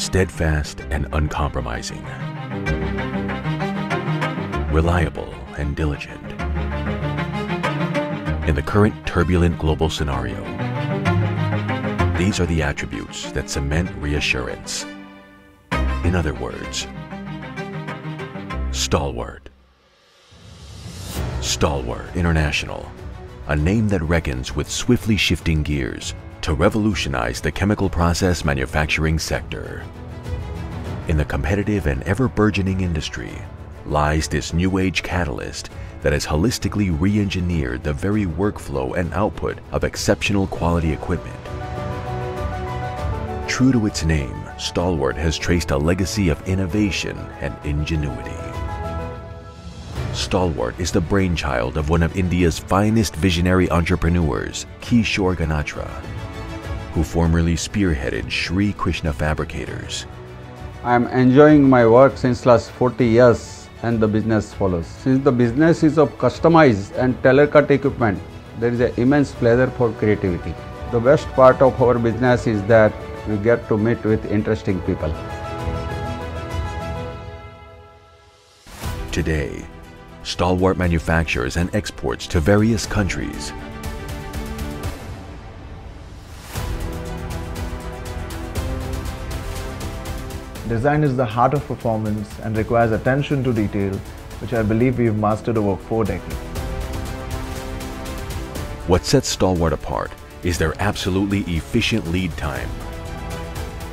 steadfast and uncompromising, reliable and diligent. In the current turbulent global scenario, these are the attributes that cement reassurance. In other words, stalwart. Stalwart International, a name that reckons with swiftly shifting gears to revolutionize the chemical process manufacturing sector. In the competitive and ever-burgeoning industry lies this new age catalyst that has holistically re-engineered the very workflow and output of exceptional quality equipment. True to its name, Stalwart has traced a legacy of innovation and ingenuity. Stalwart is the brainchild of one of India's finest visionary entrepreneurs, Kishore Ganatra, who formerly spearheaded Shri Krishna Fabricators. I am enjoying my work since last 40 years and the business follows. Since the business is of customized and tailor-cut equipment, there is an immense pleasure for creativity. The best part of our business is that we get to meet with interesting people. Today, Stalwart manufactures and exports to various countries. Design is the heart of performance and requires attention to detail, which I believe we've mastered over four decades. What sets Stalwart apart is their absolutely efficient lead time,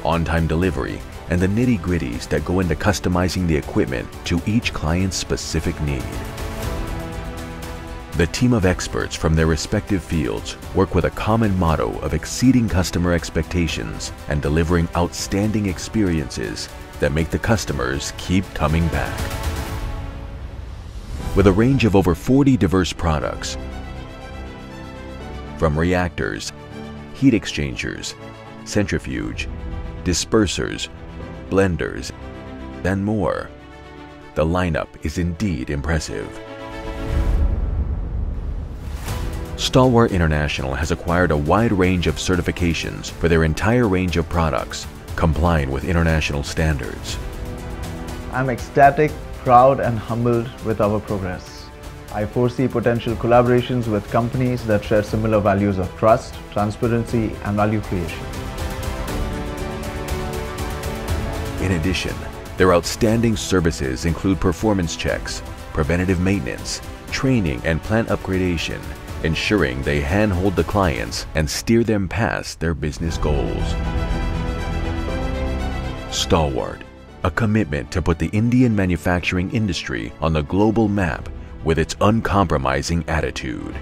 on-time delivery, and the nitty-gritties that go into customizing the equipment to each client's specific need. The team of experts from their respective fields work with a common motto of exceeding customer expectations and delivering outstanding experiences that make the customers keep coming back. With a range of over 40 diverse products, from reactors, heat exchangers, centrifuge, dispersers, blenders, and more. The lineup is indeed impressive. Stalwart International has acquired a wide range of certifications for their entire range of products, complying with international standards. I'm ecstatic, proud, and humbled with our progress. I foresee potential collaborations with companies that share similar values of trust, transparency, and value creation. In addition, their outstanding services include performance checks, preventative maintenance, training and plant upgradation, ensuring they handhold the clients and steer them past their business goals. Stalwart, a commitment to put the Indian manufacturing industry on the global map with its uncompromising attitude.